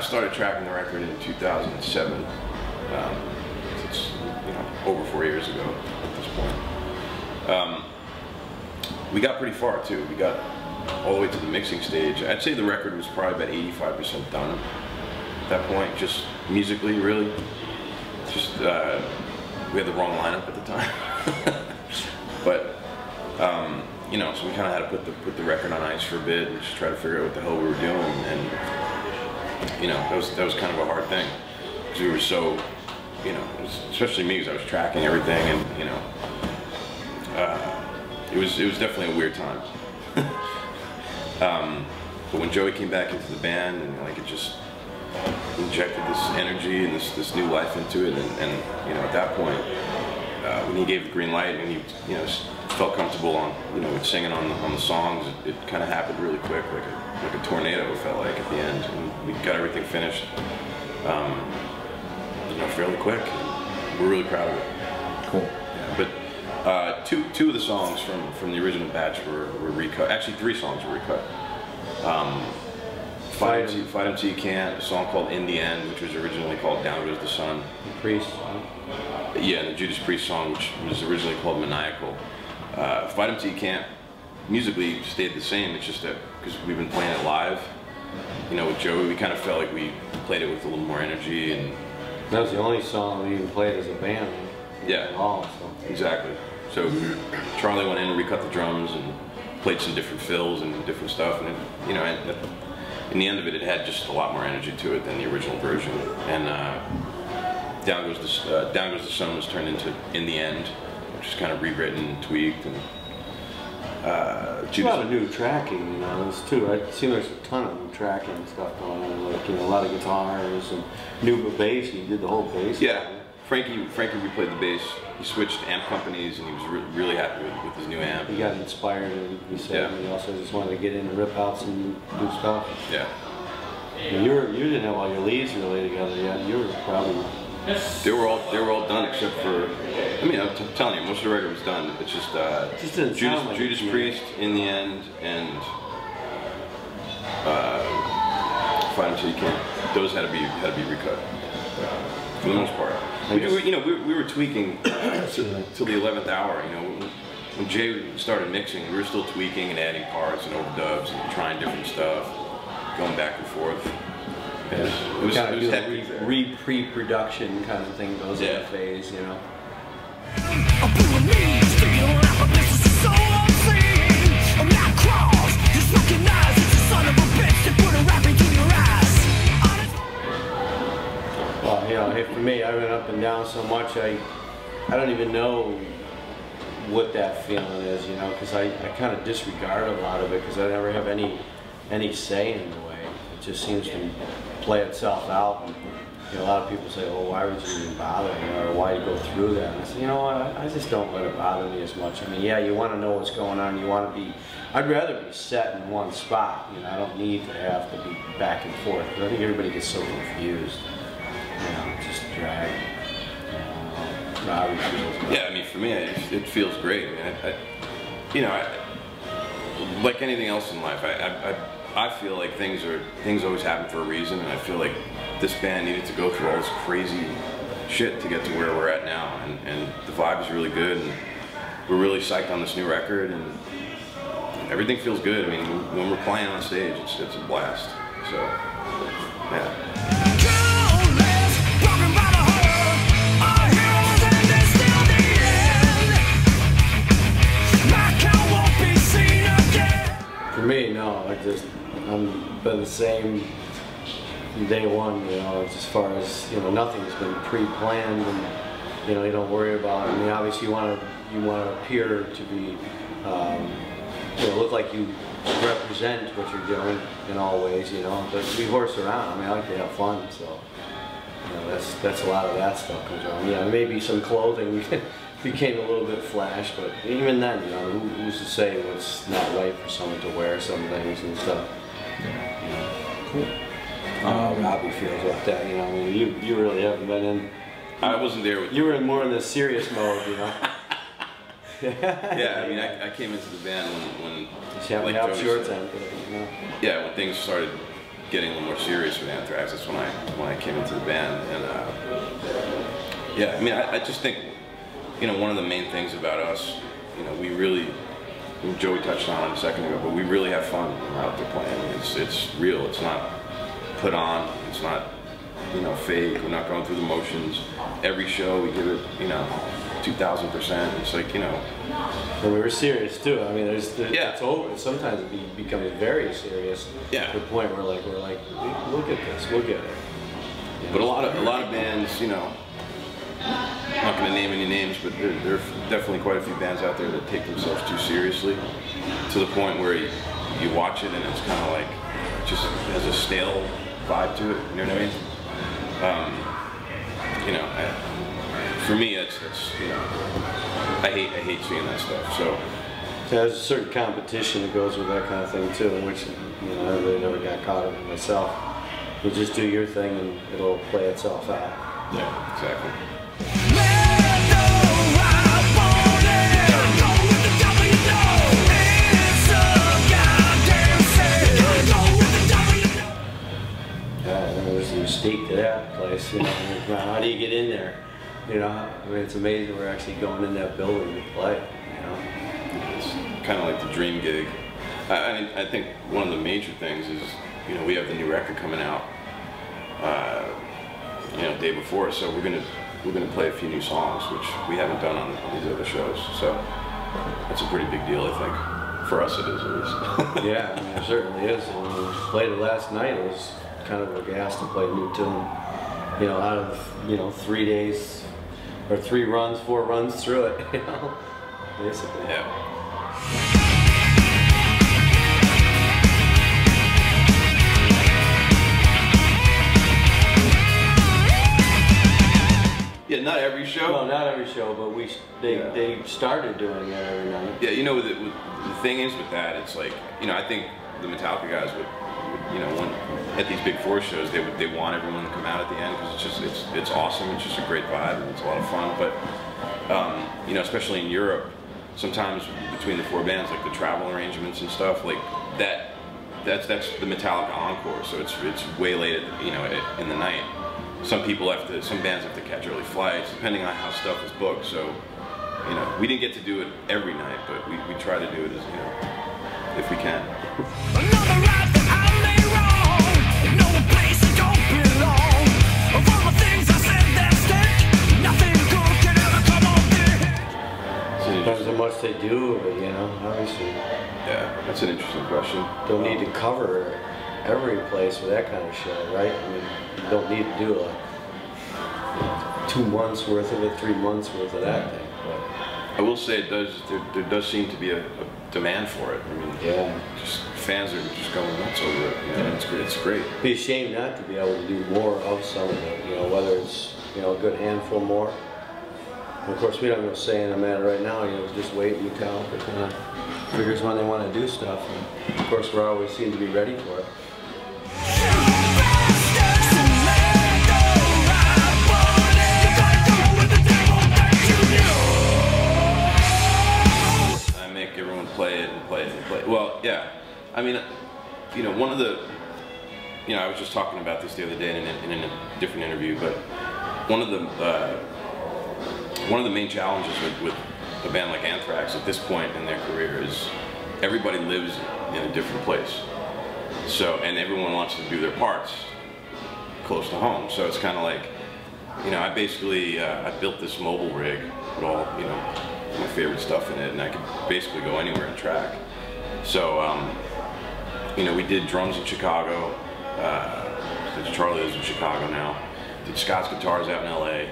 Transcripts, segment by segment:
I started tracking the record in 2007. Um, it's you know over four years ago at this point. Um, we got pretty far too. We got all the way to the mixing stage. I'd say the record was probably about 85% done at that point, just musically, really. Just uh, we had the wrong lineup at the time, but um, you know, so we kind of had to put the put the record on ice for a bit and just try to figure out what the hell we were doing. And you know, that was that was kind of a hard thing because we were so, you know, was, especially me because I was tracking everything, and you know, uh, it was it was definitely a weird time. um, but when Joey came back into the band and like it just injected this energy and this this new life into it, and, and you know, at that point, uh, when he gave the green light and he you know felt comfortable on you know with singing on the, on the songs, it, it kind of happened really quick, like a like a tornado. It felt like at the end, and we got everything finished. Um, you know, fairly quick. We're really proud of it. Cool. Yeah, but uh, two two of the songs from from the original batch were, were recut. Actually, three songs were recut. Um, Fight Him, Fight Till You Can't, a song called In the End, which was originally called Down Goes the Sun. The priest. Yeah, and the Judas Priest song, which was originally called Maniacal. Uh, Fight You Can't musically stayed the same. It's just that because we've been playing it live, you know, with Joey, we kind of felt like we played it with a little more energy and. That was the only song we even played as a band. Yeah. All. So. Exactly. So Charlie went in and recut the drums and played some different fills and different stuff, and it, you know, and in the end of it, it had just a lot more energy to it than the original version. And uh, Down Goes the uh, Down Goes the Sun was turned into In the End, is kind of rewritten and tweaked and. Uh, a lot of new tracking, you know, it's too. It seems there's a ton of new tracking stuff going on, like you know, a lot of guitars and new bass. He did the whole bass. Yeah, Frankie, Frankie replayed the bass. He switched amp companies, and he was re really happy with, with, his new amp. He got inspired, and he said, yeah. and he also just wanted to get in and rip outs and do stuff. Yeah. You were, you didn't have all your leads really together yet. You were probably. They were all they were all done except for. I mean, I'm telling you, most of the record was done. It's just, uh, just Judas, like Judas Priest in the end, and uh, Fight Until You Can't. Those had to be had to be recut for the most part. We, we, you know, we, we were tweaking till the 11th hour. You know, when Jay started mixing, we were still tweaking and adding parts and overdubs and trying different stuff, going back and forth. Yeah. It was, kind of it was re, pre-production kind of thing goes yeah. in a phase, you know. Well, you know, for me, I went up and down so much, I, I don't even know what that feeling is, you know, because I, I kind of disregard a lot of it because I never have any, any say in the way. It just seems to play itself out. And, you know, a lot of people say, "Oh, why would you even bother?" You or why you go through that? And I say, you know what? I, I just don't let it bother me as much. I mean, yeah, you want to know what's going on. You want to be. I'd rather be set in one spot. You know, I don't need to have to be back and forth. I think everybody gets so confused you know, just drag. yeah, I mean, for me, it, it feels great. I I, you know, like anything else in life, I, I, feel like things are things always happen for a reason, and I feel like this band needed to go through all this crazy shit to get to where we're at now, and, and the vibe is really good, and we're really psyched on this new record, and everything feels good. I mean, when we're playing on stage, it's it's a blast. So, yeah. I've been the same day one. You know, as far as you know, nothing's been pre-planned, and you know, you don't worry about. I mean, obviously, you want to you want to appear to be, um, you know, look like you represent what you're doing in all ways. You know, but we horse around. I mean, I like to have fun, so. You know, that's that's a lot of that stuff comes around. Yeah, maybe some clothing became a little bit flash, but even then, you know, who, who's to say what's not right for someone to wear some things and stuff. You cool. how um, Robbie feels about that, you know, I mean, you, you really haven't been in. I wasn't there with you. were in more in the serious mode, you know. yeah, I mean, I, I, came into the band when, when like Joe shorts said, you know. Yeah, when things started getting a little more serious with Anthrax. That's when I when I came into the band, and uh, yeah, I mean, I, I just think you know one of the main things about us, you know, we really. Joey touched on it a second ago, but we really have fun out there playing. It's it's real. It's not put on. It's not you know fake. We're not going through the motions. Every show we give it you know two thousand percent. It's like you know And we were serious too. I mean, there's the, Yeah. it's over. Sometimes it be, becomes very serious. Yeah. To the point where like we're like, look we'll this, Look at it. You But a lot of a lot of bands, you know, I'm not going to name any names, but there, there are definitely quite a few bands out there that take themselves too seriously, to the point where you, you watch it and it's kind of like just has a stale vibe to it. You know what I mean? Um, you know, I, for me, it's, you know, I hate I hate seeing that stuff. So So there's a certain competition that goes with that kind of thing too, in which you know I really never got caught in it myself. You just do your thing and it'll play itself out. yeah, exactly. Mystique to that place. You know, how do you get in there? You know, I mean, it's amazing we're actually going in that building to play. You know, It's kind of like the dream gig. I, I, I think one of the major things is, you know, we have the new record coming out, uh, you know, day before, so we're gonna we're gonna play a few new songs, which we haven't done on, on these other shows. So that's a pretty big deal, I think. For us, it is at least. yeah, I mean, it certainly is. When we played it last night, it was kind of a gas to play a new tune. You know, out of you know three days or three runs, four runs through it. You know, basically. yeah. Yeah, not every show. Well, not every show, but we they Yeah. they started doing it every night. Yeah, you know, the, the thing is with that, it's like, you know, I think the Metallica guys would you know, when, at these big four shows, they they want everyone to come out at the end because it's just, it's, it's awesome. It's just a great vibe and it's a lot of fun. But, um, you know, especially in Europe, sometimes between the four bands, like the travel arrangements and stuff, like that, that's that's the Metallica encore. So it's it's way late, at, you know, in the night. Some people have to, some bands have to catch early flights, depending on how stuff is booked. So, you know, we didn't get to do it every night, but we, we try to do it as you know, if we can. Depends interesting, how much they do but you know. Obviously, yeah, that's an interesting question. don't need to cover every place with that kind of show, right? I mean, you don't need to do like you know, two months worth of it, three months worth of that thing. But I will say it does. There, there does seem to be a, a demand for it. I mean, yeah, just fans are just going nuts over it. You know, it's great. It's great. be a shame not to be able to do more of some of it. You know, whether it's you know a good handful more. And of course, we don't have no say in the matter right now. You know, just wait and Metallica kind of figures when they want to do stuff. And of course, we're always seem to be ready for it. I make everyone play it and play it and play it. Well, yeah. I mean, you know, one of the, you know, I was just talking about this the other day in, a- in a different interview, but one of the, uh, one of the main challenges with, with a band like Anthrax at this point in their career is everybody lives in a different place. So, and everyone wants to do their parts close to home. So it's kind of like, you know, I basically uh, I built this mobile rig with all you know my favorite stuff in it, and I could basically go anywhere and track. So, um, you know, we did drums in Chicago. Uh, since Charlie lives in Chicago now. Did Scott's guitars out in L.A.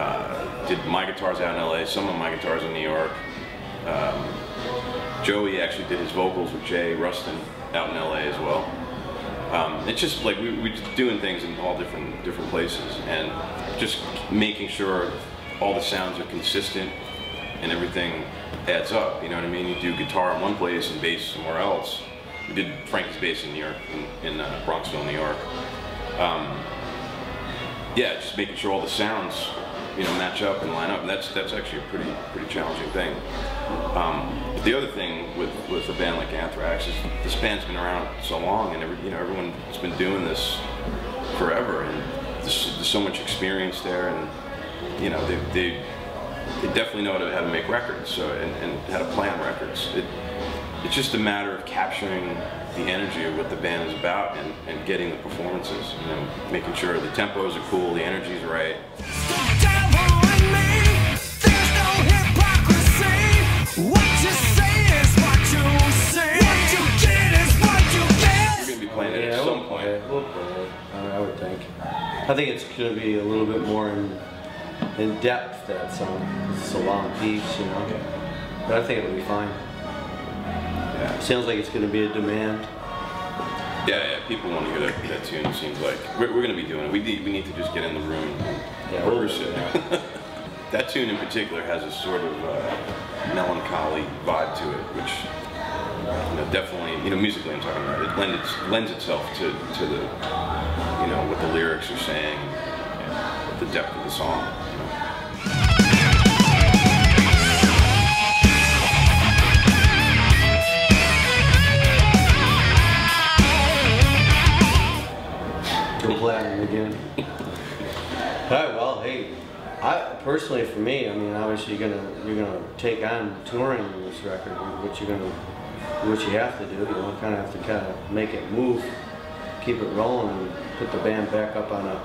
Uh, did my guitars out in L.A. Some of my guitars in New York. Um, Joey actually did his vocals with Jay Ruston out in LA as well. Um, it's just like we, we're just doing things in all different different places and just making sure all the sounds are consistent and everything adds up. You know what I mean? You do guitar in one place and bass somewhere else. We did Frankie's bass in New York, in, in uh, Bronxville, New York. Um, yeah, just making sure all the sounds, you know, match up and line up. And that's that's actually a pretty pretty challenging thing. Um, The other thing with, with a band like Anthrax is this band's been around so long, and every, you know everyone's been doing this forever, and there's, there's so much experience there, and you know they, they, they definitely know how to, how to make records, so and, and how to plan records. It, it's just a matter of capturing the energy of what the band is about and, and getting the performances, you know, making sure the tempos are cool, the energy's right. Devil in me. There's no hypocrisy. What you say is what you say. What you get is what you We're gonna be playing it at some point. play it, We'll play it, I I would think. I think it's gonna be a little bit more in, in depth, that song. It's a long piece, you know? But I think it'll be fine. Yeah. Sounds like it's gonna be a demand. Yeah, yeah, people want to hear that, that tune, it seems like. We're, we're going to be doing it. We need, we need to just get in the room and Yeah, rehearse it. that tune in particular has a sort of uh, melancholy vibe to it, which you know, definitely, you know, musically I'm talking about, it lends, lends itself to, to the, you know, what the lyrics are saying, and the depth of the song. You know. I personally, for me, I mean, obviously you're gonna you're gonna take on touring this record. What you're gonna, what you have to do, you know, kind of have to kind of make it move, keep it rolling, and put the band back up on a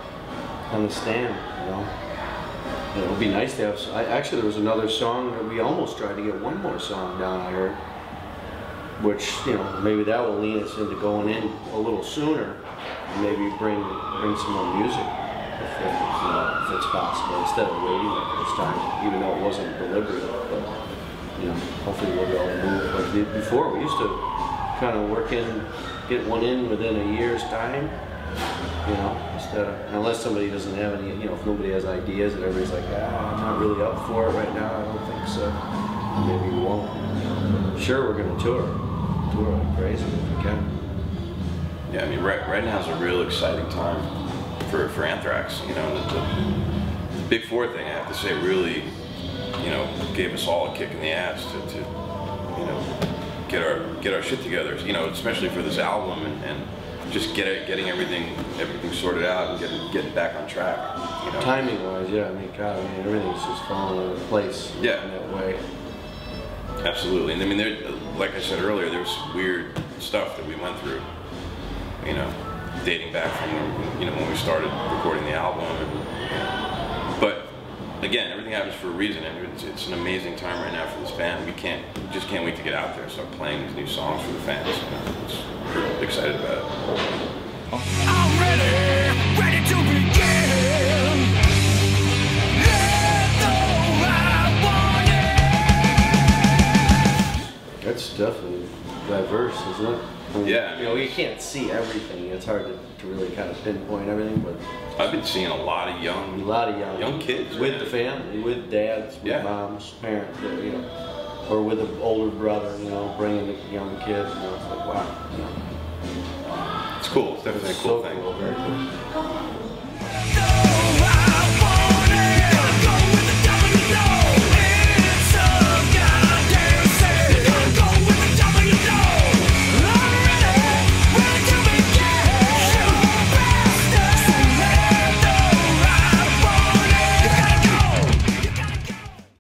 on the stand. You know, it would be nice to have. I, actually, there was another song that we almost tried to get one more song down. I heard, which you know maybe that will lean us into going in a little sooner. and Maybe bring bring some more music if, if, it's, possible instead of waiting like this time, even though it wasn't deliberate. But you know, hopefully we'll be able to move like the- before. We used to kind of work in, get one in within a year's time. You know, instead of, unless somebody doesn't have any, you know, if nobody has ideas and everybody's like, ah, I'm not really up for it right now, I don't think so. Maybe we won't. Sure, we're gonna tour, tour like crazy if we can. Yeah, I mean, right, right now is a real exciting time for, for Anthrax. You know, the, the, the Big Four thing, I have to say, really, you know, gave us all a kick in the ass to, to you know, get our get our shit together. You know, especially for this album and, and just get it, getting everything everything sorted out and getting getting back on track. You know, Timing wise, yeah, I mean, God, I mean, everything's just falling into place Yeah. in that way. Absolutely, and I mean, there, like I said earlier, there's weird stuff that we went through. You know, dating back from when, you know when we started recording the album. But again, everything happens for a reason, and it's, it's an amazing time right now for this band. We can't, just can't wait to get out there, start playing these new songs for the fans. You know, excited about it. Isn't it? I mean, Yeah, You know, you can't see everything. It's hard to, to really kind of pinpoint everything, but I've been seeing a lot of young, a lot of young Young kids, with man. the family, with dads, with Yeah. moms, parents, uh, you know, or with an older brother, you know, bringing the young kid. You know, it's like wow, you know, it's cool. It's definitely it's a cool so thing. cool.